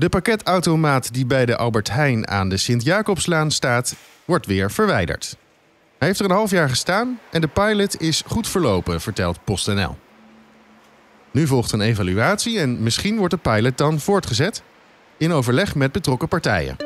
De pakketautomaat die bij de Albert Heijn aan de Sint-Jacobslaan staat, wordt weer verwijderd. Hij heeft er een half jaar gestaan en de pilot is goed verlopen, vertelt PostNL. Nu volgt een evaluatie en misschien wordt de pilot dan voortgezet in overleg met betrokken partijen.